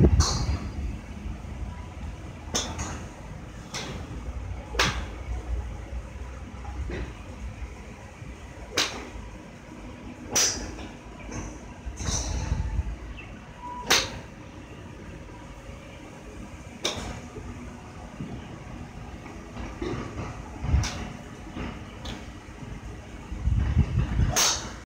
you